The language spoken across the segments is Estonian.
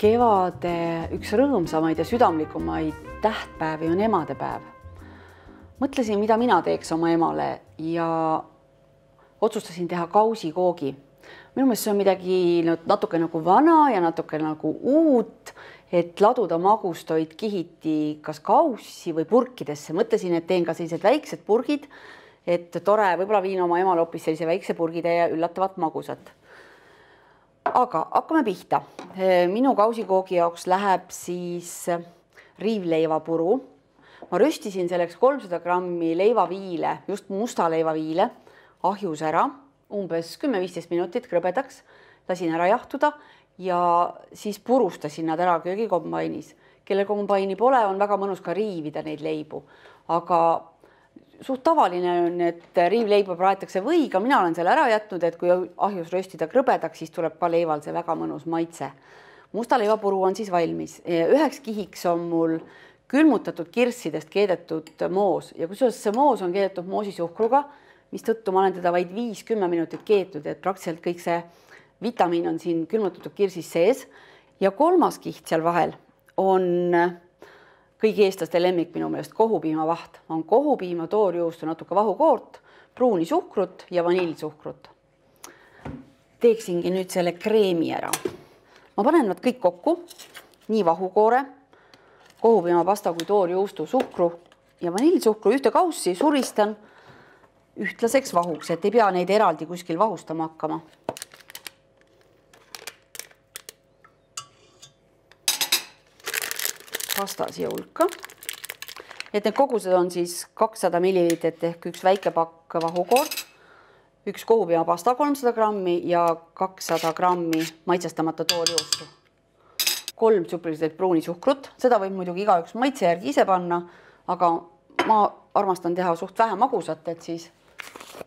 kevade üks rõõmsamaid ja südamlikumaid tähtpäevi on emadepäev. mõtlesin, mida mina teeks oma emale ja otsustasin teha kausikoogi. minu meelest see on midagi natuke nagu vana ja natuke nagu uut, et laduda magustoit kihiti kas kaussi või purkidesse. mõtlesin, et teen ka sellised väiksed purgid, et tore, võib-olla viin oma emale hoopis sellise väikse purgitäie üllatavat magusat aga hakkame pihta. minu kausikoogi jaoks läheb siis riivleivapuru. ma röstisin selleks kolmsada grammi leivaviile, just musta leivaviile ahjus ära umbes kümme-viisteist minutit krõbedaks, lasin ära jahtuda ja siis purustasin nad ära köögikombainis. kellel kombaini pole, on väga mõnus ka riivida neid leibu, aga suht tavaline on, et riivleiba praetakse võiga, mina olen selle ära jätnud, et kui ahjus röstida krõbedaks, siis tuleb ka leival see väga mõnus maitse. musta leivapuru on siis valmis. üheks kihiks on mul külmutatud kirssidest keedetud moos ja kusjuures see moos on keedetud moosisuhkruga, mistõttu ma olen teda vaid viis-kümme minutit keetnud, et praktiliselt kõik see vitamiin on siin külmutatud kirsis sees. ja kolmas kiht seal vahel on kõigi eestlaste lemmik minu meelest kohupiimavaht on kohupiima, toorjuustu, natuke vahukoort, pruuni suhkrut ja vanillsuhkrut. teeksingi nüüd selle kreemi ära. ma panen nad kõik kokku, nii vahukoore, kohupiimapasta kui toorjuustu, suhkru ja vanillsuhkru ühte kaussi suristan ühtlaseks vahuks, et ei pea neid eraldi kuskil vahustama hakkama pasta siia hulka. et need kogused on siis kakssada milliliitrit ehk üks väike pakk vahukoort, üks kohupiimapasta kolmsada grammi ja kakssada grammi maitsestamata toorjuustu. kolm supliselt pruuni suhkrut, seda võib muidugi igaüks maitse järgi ise panna, aga ma armastan teha suht vähe magusat, et siis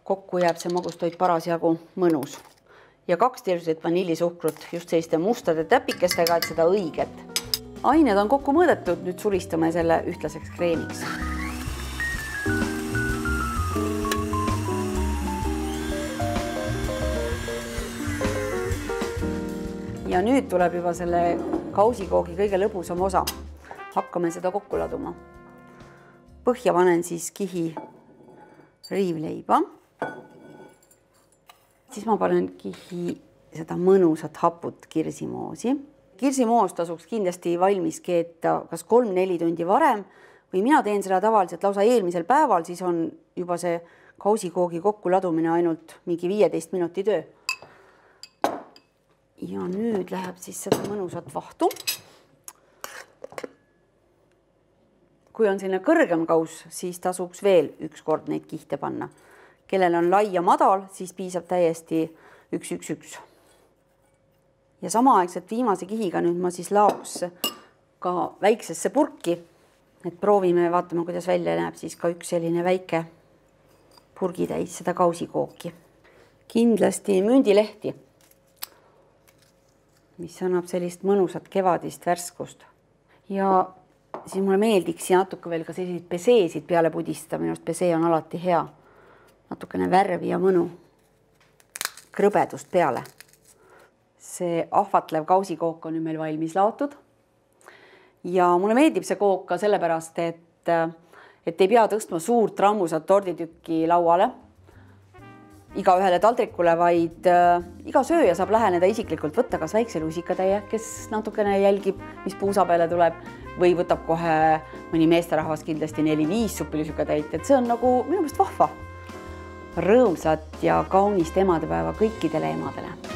kokku jääb see magustoit parasjagu mõnus. ja kaks tirsutit vanillisuhkrut just selliste mustade täpikestega, et seda õiget ained on kokku mõõdetud, nüüd sulistame selle ühtlaseks kreemiks. ja nüüd tuleb juba selle kausikoogi kõige lõbusam osa. hakkame seda kokku laduma. põhja panen siis kihi riivleiba. siis ma panen kihi seda mõnusat haput kirsimoosi kirsimoos tasuks kindlasti valmis keeta kas kolm-neli tundi varem või mina teen seda tavaliselt lausa eelmisel päeval, siis on juba see kausikoogi kokkuladumine ainult mingi viieteist minuti töö. ja nüüd läheb siis seda mõnusat vahtu. kui on selline kõrgem kauss, siis tasuks veel üks kord neid kihte panna. kellel on lai ja madal, siis piisab täiesti üks, üks, üks ja samaaegselt viimase kihiga nüüd ma siis laoks ka väiksesse purki. et proovime, vaatame, kuidas välja näeb siis ka üks selline väike purgitäis seda kausikooki. kindlasti mündilehti, mis annab sellist mõnusat kevadist värskust ja siis mulle meeldiks siia natuke veel ka selliseid peseesid peale pudistada, minu arust pesee on alati hea. natukene värvi ja mõnu, krõbedust peale see ahvatlev kausikook on nüüd meil valmis laotud. ja mulle meeldib see kook ka sellepärast, et, et ei pea tõstma suurt rammusat torditükki lauale igaühele taldrikule, vaid äh, iga sööja saab läheneda isiklikult, võtta kas väikse lusikatäie, kes natukene jälgib, mis puusa peale tuleb, või võtab kohe mõni meesterahvas kindlasti neli-viis supilusikatäit, et see on nagu minu meelest vahva. rõõmsat ja kaunist emadepäeva kõikidele emadele